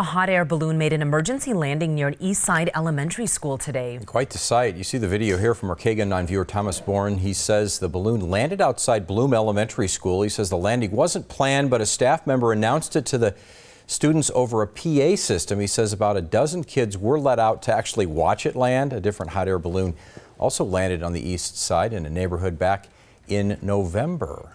A hot air balloon made an emergency landing near an East Side Elementary School today. Quite the sight. You see the video here from our KGUN 9 viewer Thomas Bourne. He says the balloon landed outside Bloom Elementary School. He says the landing wasn't planned, but a staff member announced it to the students over a PA system. He says about a dozen kids were let out to actually watch it land. A different hot air balloon also landed on the east side in a neighborhood back in November.